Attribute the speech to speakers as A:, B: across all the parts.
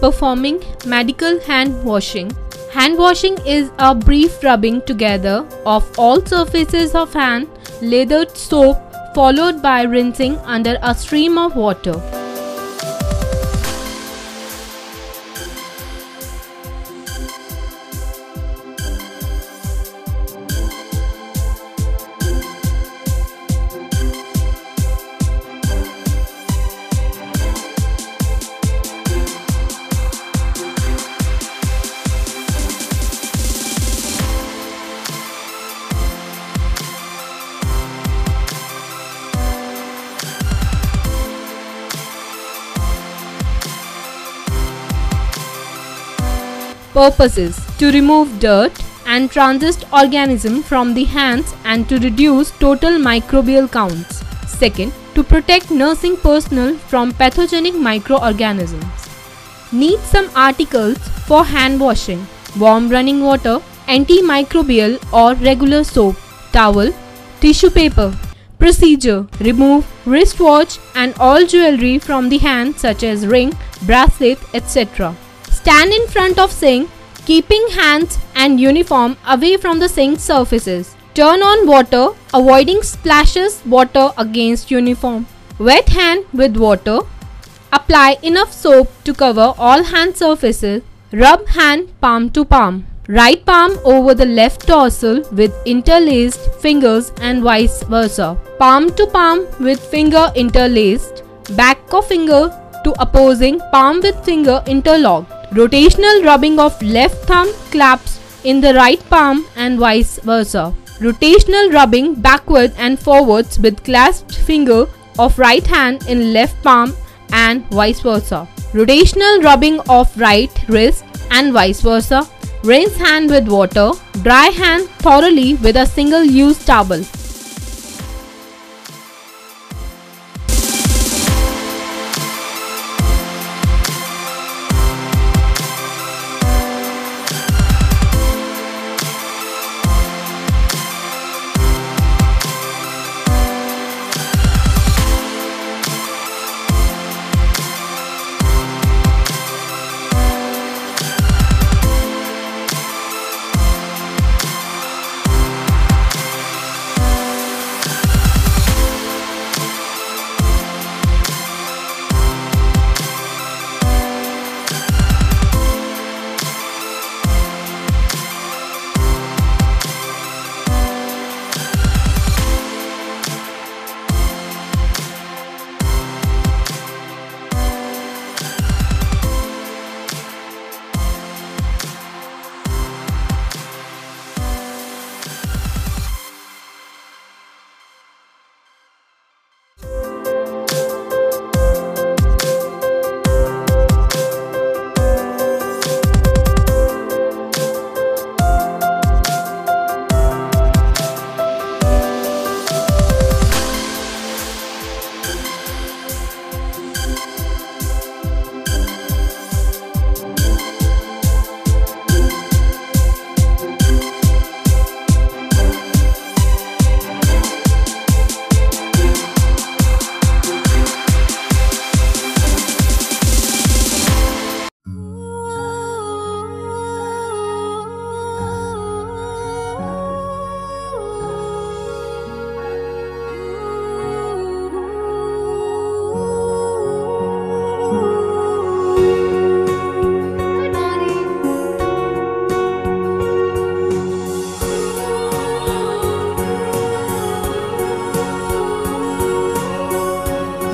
A: performing medical hand washing. Hand washing is a brief rubbing together of all surfaces of hand, lathered soap followed by rinsing under a stream of water. Purposes to remove dirt and transient organism from the hands and to reduce total microbial counts. Second, to protect nursing personnel from pathogenic microorganisms. Need some articles for hand washing, warm running water, antimicrobial or regular soap, towel, tissue paper. Procedure Remove wristwatch and all jewelry from the hand such as ring, bracelet, etc. Stand in front of sink, keeping hands and uniform away from the sink surfaces. Turn on water, avoiding splashes water against uniform. Wet hand with water. Apply enough soap to cover all hand surfaces. Rub hand palm to palm. Right palm over the left dorsal with interlaced fingers and vice versa. Palm to palm with finger interlaced. Back of finger to opposing palm with finger interlocked. Rotational rubbing of left thumb claps in the right palm and vice versa. Rotational rubbing backward and forwards with clasped finger of right hand in left palm and vice versa. Rotational rubbing of right wrist and vice versa. Rinse hand with water. Dry hand thoroughly with a single use towel.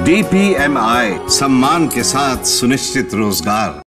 B: DPMI सम्मान के साथ सुनिश्चित रोज़गार।